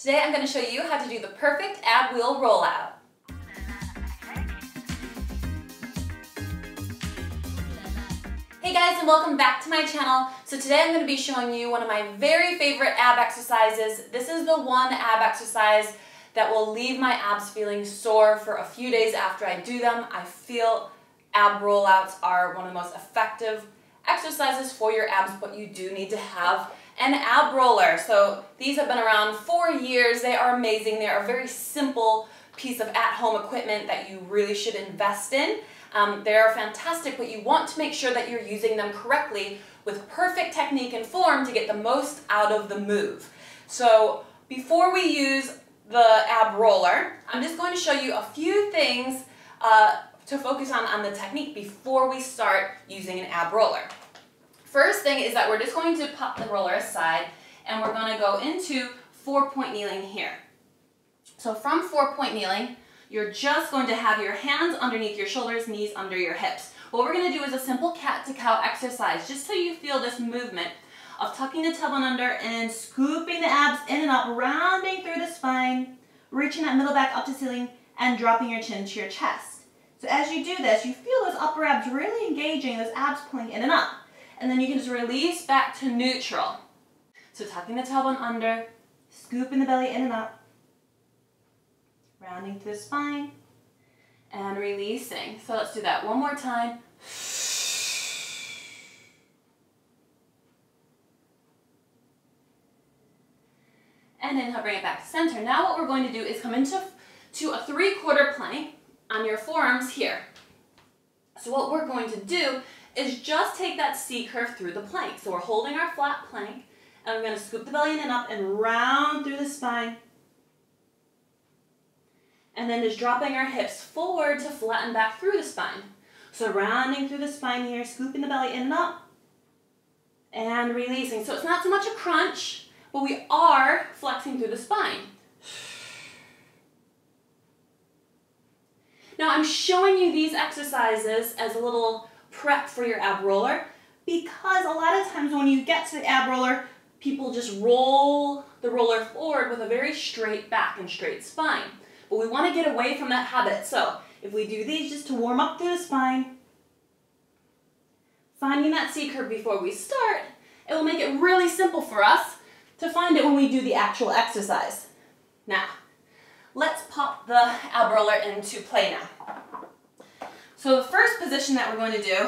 Today I'm going to show you how to do the perfect ab wheel rollout. Hey guys and welcome back to my channel. So today I'm going to be showing you one of my very favorite ab exercises. This is the one ab exercise that will leave my abs feeling sore for a few days after I do them. I feel ab rollouts are one of the most effective exercises for your abs, but you do need to have an ab roller. So these have been around for years. They are amazing. They are a very simple piece of at-home equipment that you really should invest in. Um, they are fantastic, but you want to make sure that you're using them correctly with perfect technique and form to get the most out of the move. So before we use the ab roller, I'm just going to show you a few things uh, to focus on on the technique before we start using an ab roller. First thing is that we're just going to pop the roller aside and we're going to go into four point kneeling here. So from four point kneeling, you're just going to have your hands underneath your shoulders, knees under your hips. What we're going to do is a simple cat to cow exercise, just so you feel this movement of tucking the tailbone under and scooping the abs in and up, rounding through the spine, reaching that middle back up to ceiling, and dropping your chin to your chest. So as you do this, you feel those upper abs really engaging, those abs pulling in and up and then you can just release back to neutral. So tucking the tailbone under, scooping the belly in and up, rounding through the spine, and releasing. So let's do that one more time. And inhale, bring it back to center. Now what we're going to do is come into to a three-quarter plank on your forearms here. So what we're going to do is just take that C curve through the plank. So we're holding our flat plank, and we're going to scoop the belly in and up and round through the spine. And then just dropping our hips forward to flatten back through the spine. So rounding through the spine here, scooping the belly in and up, and releasing. So it's not so much a crunch, but we are flexing through the spine. Now I'm showing you these exercises as a little prep for your ab roller because a lot of times when you get to the ab roller, people just roll the roller forward with a very straight back and straight spine. But we want to get away from that habit. So if we do these just to warm up through the spine, finding that C curve before we start, it will make it really simple for us to find it when we do the actual exercise. Now, let's pop the ab roller into play now. So the first position that we're going to do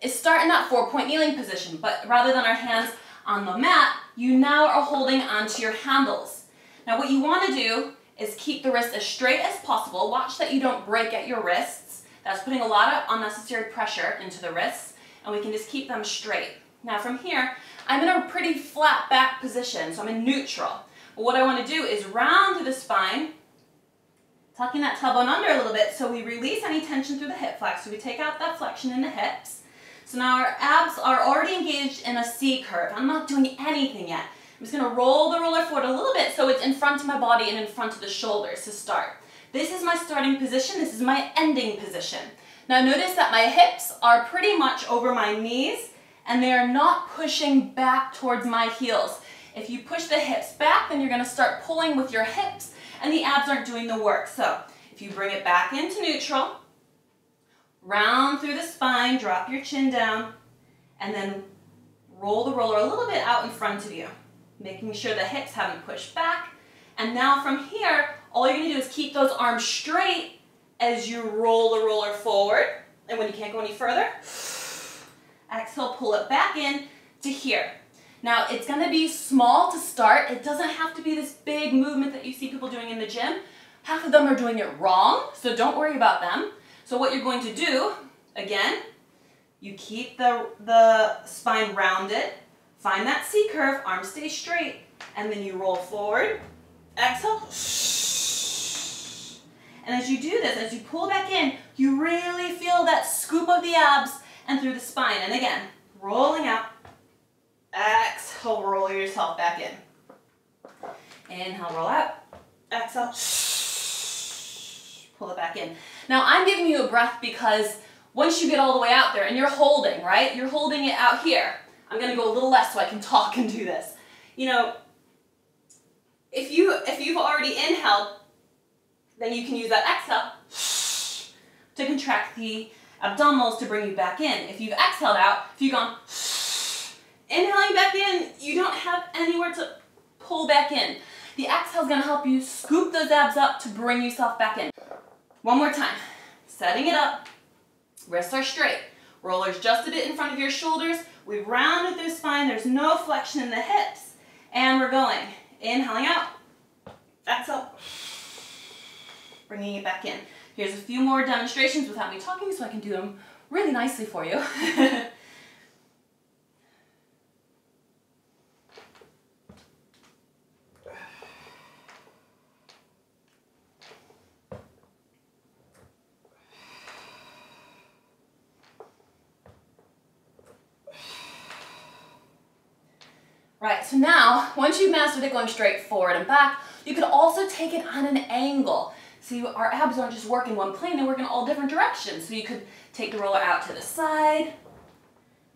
is start in that four-point kneeling position, but rather than our hands on the mat, you now are holding onto your handles. Now what you want to do is keep the wrist as straight as possible. Watch that you don't break at your wrists. That's putting a lot of unnecessary pressure into the wrists, and we can just keep them straight. Now from here, I'm in a pretty flat back position, so I'm in neutral. But what I want to do is round the spine, tucking that tailbone under a little bit so we release any tension through the hip flex. So we take out that flexion in the hips. So now our abs are already engaged in a C curve. I'm not doing anything yet. I'm just gonna roll the roller forward a little bit so it's in front of my body and in front of the shoulders to start. This is my starting position, this is my ending position. Now notice that my hips are pretty much over my knees and they are not pushing back towards my heels. If you push the hips back, then you're gonna start pulling with your hips and the abs aren't doing the work. So if you bring it back into neutral, round through the spine, drop your chin down, and then roll the roller a little bit out in front of you, making sure the hips haven't pushed back. And now from here, all you're gonna do is keep those arms straight as you roll the roller forward. And when you can't go any further, exhale, pull it back in to here. Now it's gonna be small to start. It doesn't have to be this big movement that you see people doing in the gym. Half of them are doing it wrong, so don't worry about them. So what you're going to do, again, you keep the, the spine rounded, find that C curve, arms stay straight, and then you roll forward, exhale, and as you do this, as you pull back in, you really feel that scoop of the abs and through the spine. And again, rolling out, Exhale, roll yourself back in. Inhale, roll out. Exhale. Pull it back in. Now I'm giving you a breath because once you get all the way out there and you're holding, right? You're holding it out here. I'm gonna go a little less so I can talk and do this. You know, if you if you've already inhaled, then you can use that exhale to contract the abdominals to bring you back in. If you've exhaled out, if you've gone inhaling back in, you don't have anywhere to pull back in. The exhale is going to help you scoop those abs up to bring yourself back in. One more time. Setting it up. Wrists are straight. Rollers just a bit in front of your shoulders. We've rounded through spine. There's no flexion in the hips. And we're going. Inhaling out. Exhale. Bringing it back in. Here's a few more demonstrations without me talking so I can do them really nicely for you. Right, so now, once you've mastered it going straight forward and back, you can also take it on an angle. See, our abs aren't just working one plane, they work in all different directions. So you could take the roller out to the side,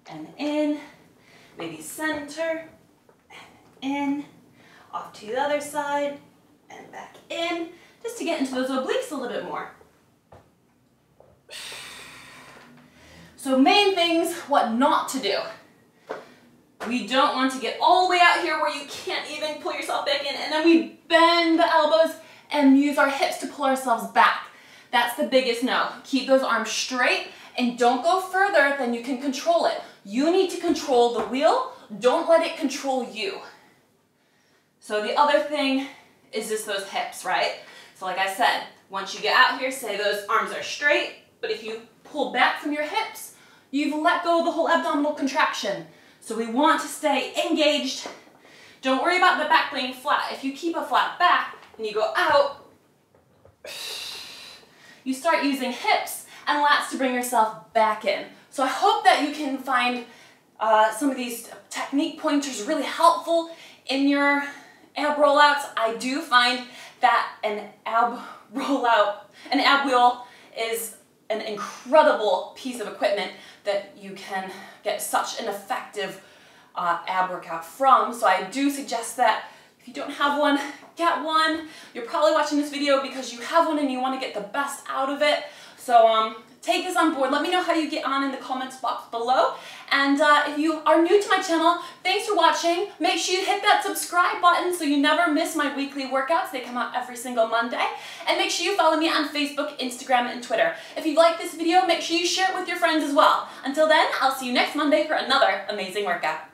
and in, maybe center, and in, off to the other side, and back in, just to get into those obliques a little bit more. So main things, what not to do. We don't want to get all the way out here where you can't even pull yourself back in and then we bend the elbows and use our hips to pull ourselves back. That's the biggest no. Keep those arms straight and don't go further than you can control it. You need to control the wheel. Don't let it control you. So the other thing is just those hips, right? So like I said, once you get out here, say those arms are straight, but if you pull back from your hips, you've let go of the whole abdominal contraction. So we want to stay engaged. Don't worry about the back being flat. If you keep a flat back and you go out, you start using hips and lats to bring yourself back in. So I hope that you can find uh, some of these technique pointers really helpful in your ab rollouts. I do find that an ab rollout, an ab wheel is an incredible piece of equipment that you can get such an effective uh, ab workout from. So I do suggest that if you don't have one, get one. You're probably watching this video because you have one and you want to get the best out of it. So um, take this on board. Let me know how you get on in the comments box below. And uh, if you are new to my channel, thanks for watching. Make sure you hit that subscribe button so you never miss my weekly workouts. They come out every single Monday. And make sure you follow me on Facebook, Instagram, and Twitter. If you like this video, make sure you share it with your friends as well. Until then, I'll see you next Monday for another amazing workout.